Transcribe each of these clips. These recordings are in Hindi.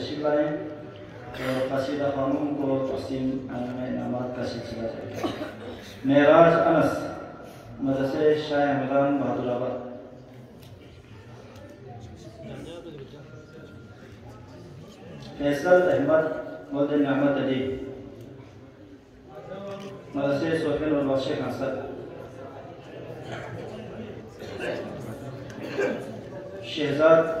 तशीफ लाएँ और कसीदा खानून को तकसीम इनामत का सिलसिला है मेराज अनस मदरसे शाह हमदान बहादुराबाद फैसल अहमद मोद नहमद अली मदरसे सोफिन और बख्श खासर शहजाद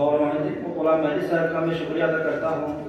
और गुलाम मेहदी साहब का मैं शुक्रिया अदा करता हूँ।